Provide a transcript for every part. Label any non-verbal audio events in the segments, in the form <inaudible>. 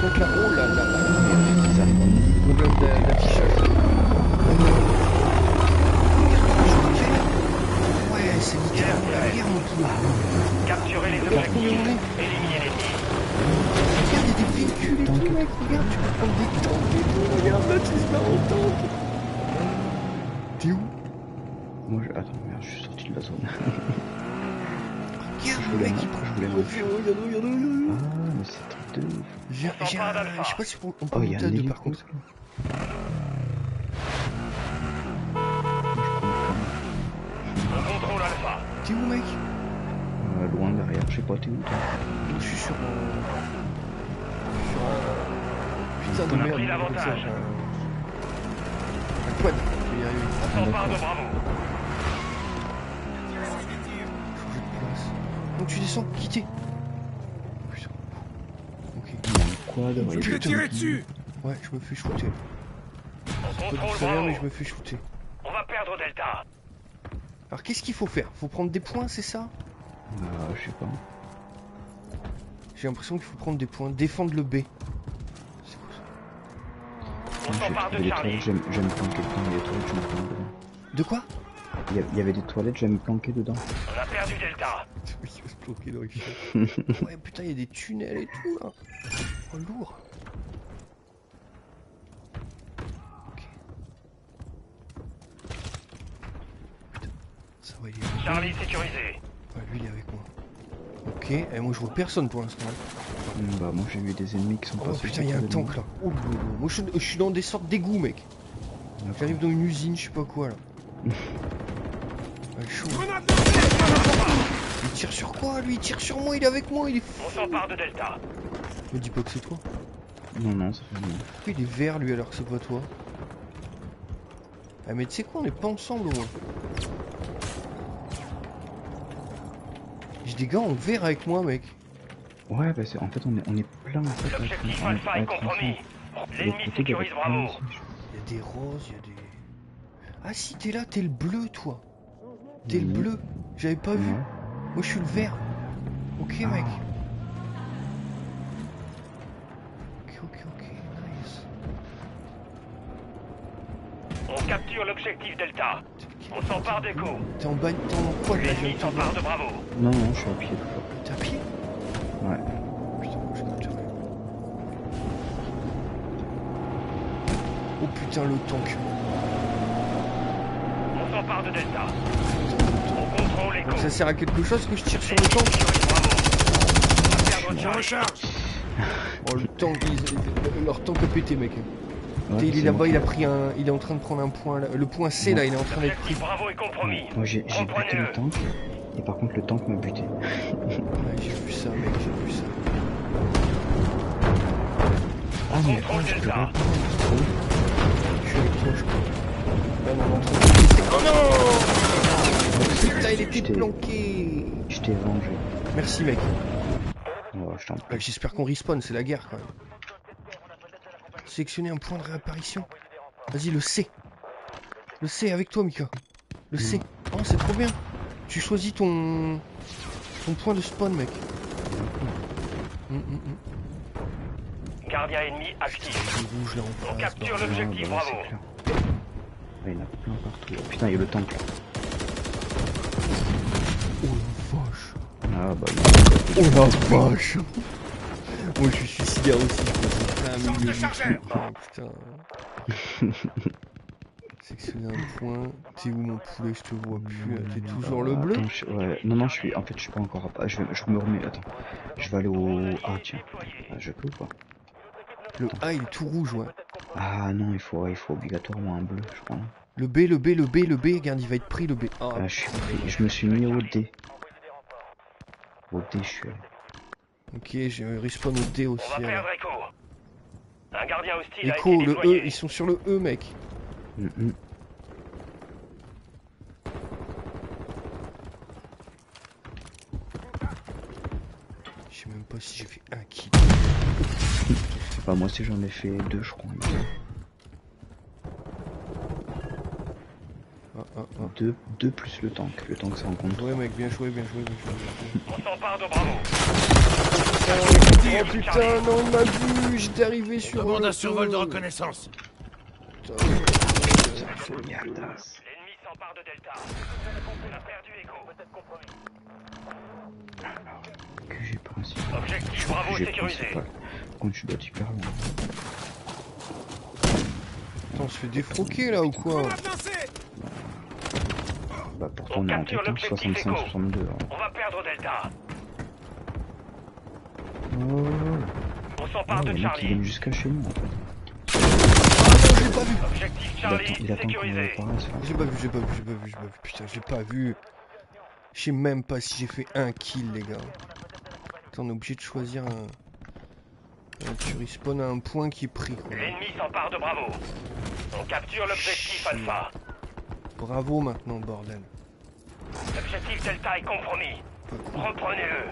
contre là. Oh là là là. Poulet. Capturez les objectifs. Éliminez l'ennemi. Regarde, il y a des véhicules et tout, mec. Regarde, tu peux prendre des tanks et tout. Regarde, tu se en. T'es où Moi. Attends, merde, je suis sorti de la zone. Regarde, le mec, il prend regarde. Ah, mais c'est un truc de. J'ai un... Je sais pas si on on peut Oh, a monter à deux, par contre. On contrôle Alpha. T'es où, mec? Euh, loin derrière, je sais pas, t'es où toi? Je suis sur un... Sur un... Putain de On a merde. pris on l'avantage. Un... quad. S'empare de Bravo. Donc tu descends, quitter. Y a un quad, ouais, je me fais shooter. On contrôle mais je me fais shooter. On va perdre Delta. Alors qu'est-ce qu'il faut faire? Faut prendre des points, c'est ça? Euh, je sais pas. J'ai l'impression qu'il faut prendre des points. Défendre le B. C'est quoi ça On s'empare de des Charlie. toilettes, j'aime j'aime planquer dedans, il y a des toilettes, je me planque dedans. De quoi? Il y, a- il y avait des toilettes, j'aime planquer dedans. On a perdu Delta. <laughs> Il va se planquer dans les <laughs> chiens. Ouais, putain, il y a des tunnels et tout là. Oh, lourd. Ça va, il est. Charlie sécurisé. Ouais, lui, il est avec moi. Ok, et moi je vois personne pour l'instant. Hum, Bah, moi j'ai vu des ennemis qui sont Oh passés. putain, il y a un tank là. Oh. Moi je suis, je suis dans des sortes d'égouts, mec. J'arrive dans une usine, je sais pas quoi là. Ouais, chaud. Il tire sur quoi lui? Il tire sur moi, il est avec moi, il est fou. On s'empare de Delta. Me dis pas que c'est toi. Non, non, ça fait rien. Pourquoi il est vert lui alors que c'est pas toi Ah mais tu sais quoi, on est pas ensemble au moins. J'ai des gars en vert avec moi mec. Ouais, bah, c'est- en fait, on est, on est plein L'objectif Alpha est compromis. L'ennemi sécurise Bravo. aussi. Il y a des roses, il y a des... Ah si, t'es là, t'es le bleu toi. T'es le bleu. J'avais pas vu. Moi je suis le vert. Ok mec. Ok, ok, ok, nice. On capture l'objectif Delta. On s'empare d'Echo. T'es en bas, t'es en quoi là L'ennemi s'empare de Bravo. Non, non, je suis à pied. T'es à pied? Ouais. Putain, moi je capte rien. Oh putain, le tank. On s'empare de Delta. On contrôle Echo. Ça sert à quelque chose que je tire sur le tank? Sécurise Bravo. On va perdre Charlie. Oh le tank, ils- leur tank a pété mec. Ouais, il est là-bas, il a pris un. Il est en train de prendre un point là. Le point C là, il est en train d'être pris. Bravo est compromis. Moi j'ai buté le tank. Et par contre, le tank m'a buté. Ouais, j'ai vu ça mec, j'ai vu ça. Ah, mais oh, je peux répondre. Je suis avec toi, je crois. Là, on est en train de péter. Oh non Putain, il était planqué Je t'ai vengé. Merci mec. Oh. Bah, J'espère qu'on respawn, c'est la guerre quand même. Sélectionner un point de réapparition. Vas-y, le C. Le C avec toi, Mika. Le C. Oh, c'est trop bien. Tu choisis ton ton point de spawn, mec. Hum, hum, hum. Gardien ennemi actif. Rouge là en On capture l'objectif bah, Bravo. Ouais, il y en a plein partout. Oh, putain, il y a le tank là. Oh la vache. Ah bah, Oh la vache. Moi, je suis suicidaire aussi. Je pense. Du truc. Oh, putain. Sélectionner <laughs> un point. T'es où mon poulet? Je te vois plus. T'es toujours le bleu? Attends, je- ouais. Non, non, je suis. En fait, je suis pas encore. à- Je, vais- je me remets. Attends. Je vais aller au. Ah, tiens. Ah, je peux ou pas? Le A, il est tout rouge, ouais. Ah non, il faut, il faut obligatoirement un bleu, je crois. Le B, le B, le B, le B, regarde, il va être pris le B. Ah, Ah, je, suis pris- je me suis mis au D. Au D, je suis allé. ok, j'ai respawn au D aussi. On va alors. perdre Echo. Un gardien hostile a Echo, été le déployé. E, ils sont sur le E, mec. Hum, hum. Je sais même pas si j'ai fait un kill. Je sais pas, moi aussi j'en ai fait deux, je crois. Ah, ah, ah. Deux, deux plus le tank. Le tank, ça en compte. Ouais, mec, bien joué, bien joué, bien joué. bien joué. On s'empare de Bravo. Oh putain, non, il m'a vu, j'étais arrivé sur Demande un survol de reconnaissance. Putain. L'ennemi s'empare de Delta. On a perdu Echo. QG principal. Objectif Bravo QG sécurisé. principal. Quand tu dois être super loin. Attends, on se fait défroquer là ou quoi Bah pourtant on est en tête, hein, 65-62. hein. On va perdre Delta. On s'empare de les mecs qui viennent Charlie. jusqu'à chez nous en fait. Ah l'ai pas vu Objectif Il Charlie il attend sécurisé. J'ai pas vu, j'ai pas vu, j'ai pas vu, j'ai pas vu. Putain, j'ai pas vu. Je sais même pas si j'ai fait un kill, les gars. Attends, on est obligé de choisir un. un tu respawn à un point qui est pris, quoi. L'ennemi s'empare de Bravo. On capture l'objectif. Alpha. Bravo maintenant, bordel. L'objectif Delta est compromis. Reprenez-le.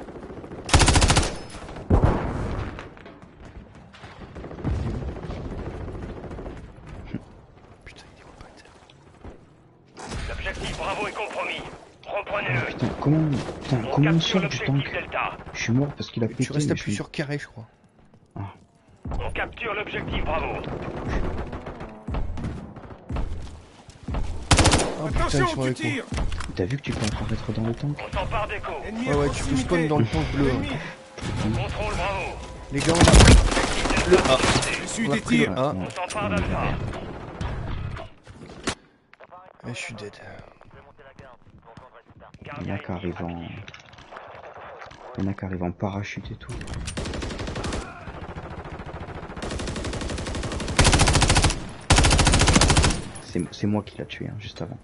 Compromis. Reprenez-le. Putain, comment, putain, On comment on sort du tank Delta. Je suis mort parce qu'il a pété. Tu restes je appuyé suis- sur carré, je crois. On capture l'objectif Bravo. Oh putain, ils sont avec moi. T'as vu que tu peux apparaître dans le tank On s'empare d'Echo. Ouais, ouais, tu peux spawn dans le tank bleu. hein. Contrôle Bravo. Les gars, on a pris le A. Suis On a des tirs. On s'empare d'Alpha. Eh, je suis dead. Il y en a qui arrivent en. Il y en a qui arrivent en parachute et tout. C'est moi qui l'a tué, hein, juste avant.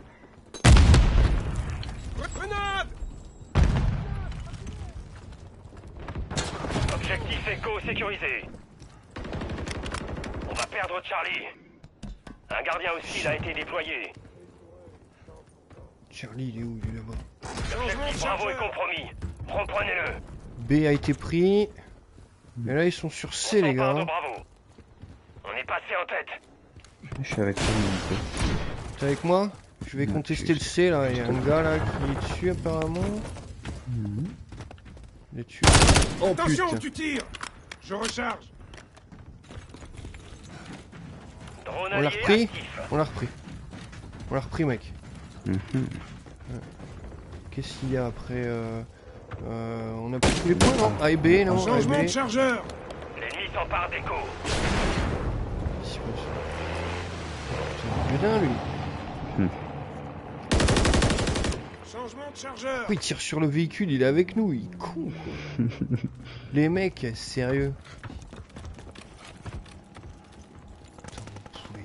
Objectif Echo sécurisé. On va perdre Charlie. Un gardien hostile a été déployé. Charlie, il est où Il Bravo est compromis. Reprenez-le. B a été pris. Et là, ils sont sur On C, les gars. de hein. Bravo. On est passé en tête. Je suis avec toi. T'es avec moi? Je vais contester je- le C, là. Il y a un gars, là, qui est dessus, apparemment. Il est dessus. Oh, Attention, putain. tu tires Je recharge Drone On l'a repris? actif. On l'a repris. On l'a repris, mec. Mhm. Qu'est-ce qu'il y a après euh, euh, On a pris tous les points, non A et B, non Changement de chargeur L'ennemi s'empare un gueudin, lui. Changement de chargeur il tire sur le véhicule Il est avec nous, il est con, quoi. <laughs> les mecs, sérieux.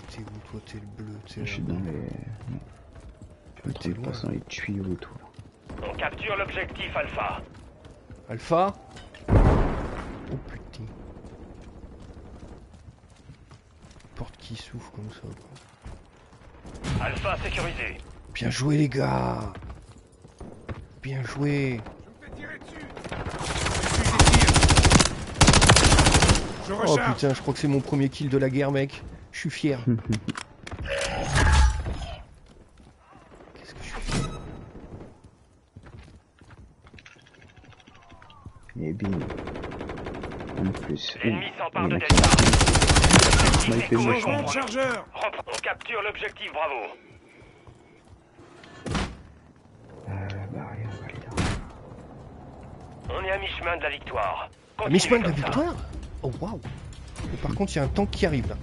T'es où Toi, t'es le bleu, t'es Je suis dans les. Loin. passe dans les tuyaux et tout. On capture l'objectif Alpha. Alpha Oh putain. Porte qui souffle comme ça, quoi. Alpha sécurisé. Bien joué, les gars Bien joué Je me fais tirer dessus Je suis des tirs Je Oh putain, je crois que c'est mon premier kill de la guerre, mec. Je suis fier. <laughs> Qu'est-ce que je suis fier Et bim. En plus. L'ennemi Oh, s'empare de mec, Delta. L'objectif est chargeur On capture l'objectif Bravo. Euh, valide. On est à mi-chemin de la victoire. Mi-chemin de la victoire Oh waouh Et par contre, il y a un tank qui arrive là.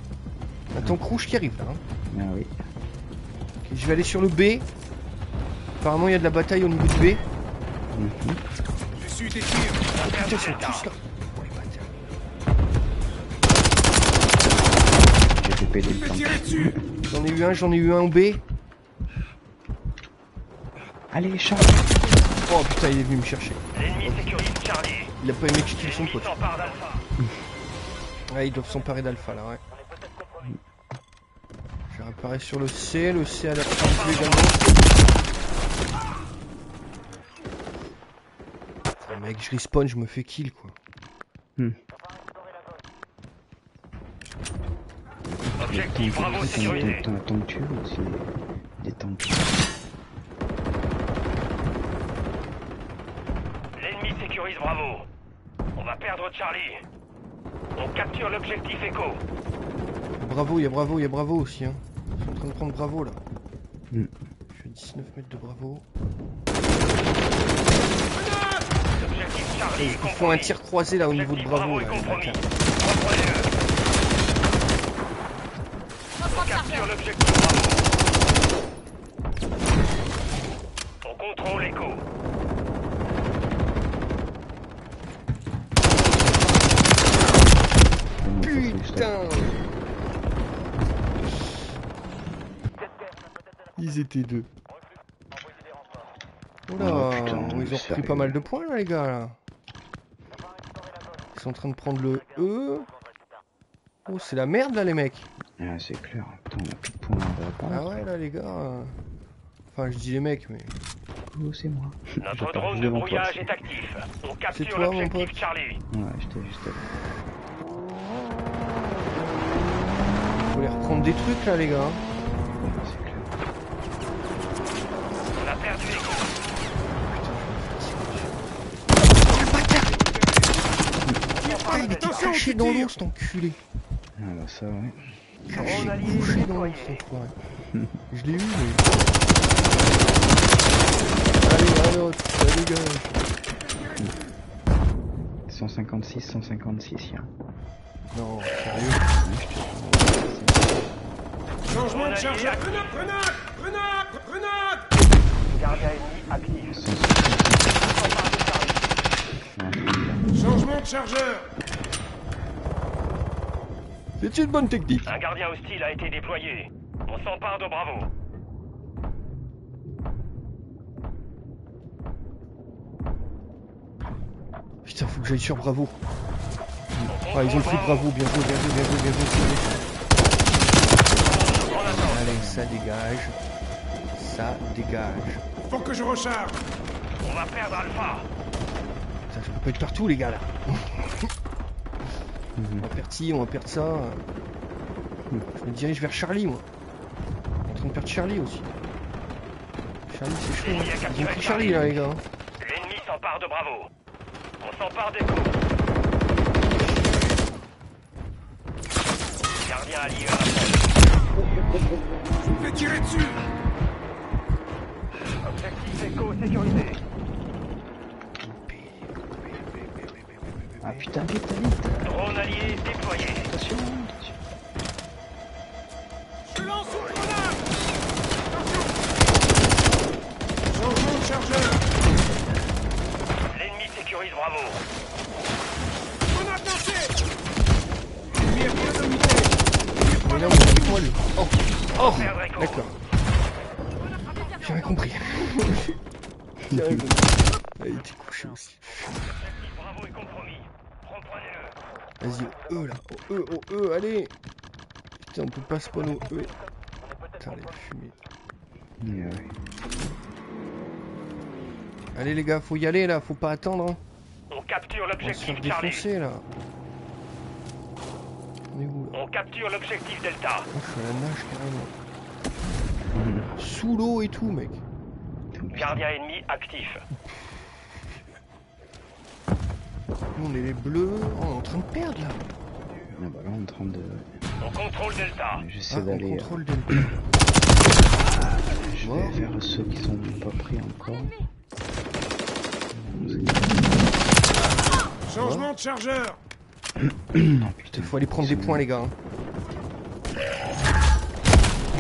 Un tank rouge qui arrive là. hein. Ah oui. Ok, je vais aller sur le B. Apparemment, il y a de la bataille au niveau du B. Je suis des tirs Oh putain, ils sont tous là. J'en ai eu un, j'en ai eu un au B. Allez, charge Oh putain, il est venu me chercher. L'ennemi sécurise Charlie. Il a pas aimé que je kill son pote. <laughs> Ouais, ils doivent s'emparer d'Alpha là, ouais. Je vais réparer sur le C, le C a l'air perdu également. Ah, mec, je respawn, je me fais kill quoi. Objectif Bravo sécurisé. Tant que tu veux aussi. Des tanks. L'ennemi sécurise Bravo. On va perdre Charlie. On capture l'objectif Echo. Bravo, il y a Bravo, il y a Bravo aussi. Hein. Je suis en train de prendre Bravo là. Mm. Je suis à 19 mètres de Bravo. Ils font un tir croisé là au niveau de Bravo. est Là, compromis. là. Reprenez-le. On capture l'objectif Bravo. On contrôle Echo. Putain Ils étaient deux. Oula, Oh, putain, ils ont repris pas mal de points là les gars là. Ils sont en train de prendre le E. Oh c'est la merde là les mecs. Ah, c'est clair. Putain, on a plus de points Ah ouais là les gars. euh. Enfin je dis les mecs mais. Oh, c'est moi. Notre drone de toi, brouillage c'est- est actif. On capture toi, mon l'objectif pote Charlie. Ouais, j'étais juste là. Faut les reprendre des trucs là les gars. Ouais, c'est clair. On a perdu Echo. Ah, il était caché dans l'eau cet enculé. Ah, bah, ça, ouais. Caché, Drone allié couché dans. <laughs> Je l'ai eu mais. Allez, allez, ça dégage. 156, 156, y'a. Non, sérieux. Changement de chargeur. allié. Grenade, grenade, grenade, grenade. Gardien ennemi actif. 156. Changement de chargeur. C'est une bonne technique. Un gardien hostile a été déployé. On s'empare de Bravo. Putain, faut que j'aille sur Bravo. Ah, ils ont pris Bravo, bien joué, bien joué, bien joué, bien joué. Allez, ça dégage. Ça dégage. Faut que je recharge. On va perdre Alpha. Ça, je peux être partout, les gars, là. <laughs> on va perdre ci, on va perdre ça. Je me dirige vers Charlie, moi. En train de perdre Charlie aussi. Charlie, c'est chaud. hein. Ils ont pris Charlie, là, les gars. L'ennemi s'empare de Bravo. On s'empare d'Echo. Gardien allié à la porte. Je me fais tirer dessus. Objectif Echo sécurisé. Putain, vite, vite. Drone allié déployé. E, là. Au E, au E, allez Putain, on peut pas spawn au E. Putain, les fumées. Ouais. Allez, les gars, faut y aller, là. Faut pas attendre, hein. On capture l'objectif Charlie. là. On est où, là On capture l'objectif Delta. Moi, je suis à la nage, carrément. Sous l'eau et tout, mec. Gardien ennemi actif. Nous, on est les bleus. Oh, on est en train de perdre, là. Ah bah là, on est en train de... On contrôle Delta. J'essaie Ah, on d'aller... euh, contrôle Delta. <coughs> Je vais faire ceux qui sont pas pris encore. Changement de chargeur. <coughs> Non, putain. Il faut aller prendre des points, les gars. hein.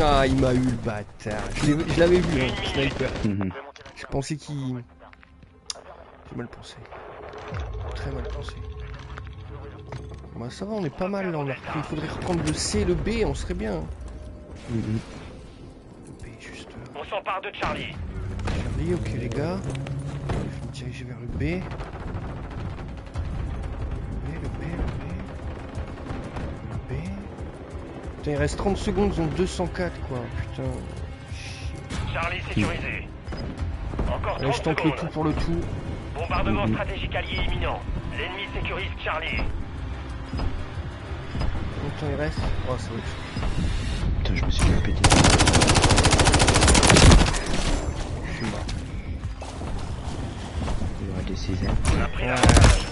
Ah, il m'a eu, le bâtard. Je l'avais vu, hein, sniper. Mhm. Je pensais qu'il... J'ai mal pensé. Très mal pensé. Bah ça va, on est pas mal là, on a repris. Il faudrait reprendre le C et le B, on serait bien. Mhm. Le B juste là. On s'empare de Charlie. Charlie, ok les gars. Je vais me diriger vers le B. Le B, le B, le B. Le B. Putain, il reste 30 secondes, ils ont 204 quoi, putain. Chier. Charlie sécurisé. Encore Allez, je 30 tente le tout pour le tout. Bombardement Mhm. stratégique allié imminent. L'ennemi sécurise Charlie. Combien il reste Oh, être chaud. Putain, je me suis fait péter. Je suis mort. Il y aura des cisailles. On a pris l'avantage.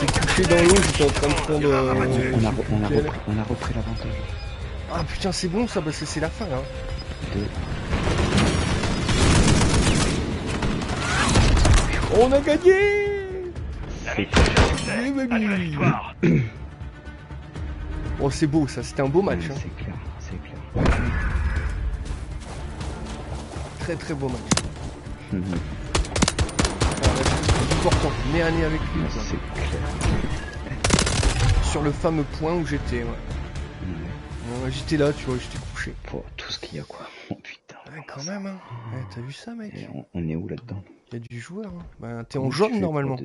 J'étais couché dans l'eau, j'étais en train de prendre... euh, On a, re- on a repris, on a repris l'avantage. Ah putain, c'est bon ça, parce que c'est la fin hein. Deux. On a gagné La <clears throat> Oh c'est beau ça, c'était un beau match. Hein. C'est clair, c'est clair. Très très beau match. Mhm. C'est important, nez à nez avec lui. C'est clair. Sur le fameux point où j'étais, ouais. Ouais. Ouais, j'étais là, tu vois, j'étais couché. Pour tout ce qu'il y a, quoi. <laughs> Oh putain. Ouais, quand même, hein. Ouais, T'as vu ça, mec? Et on, on est où là-dedans? Il y a du joueur, hein. Bah, t'es en jaune normalement.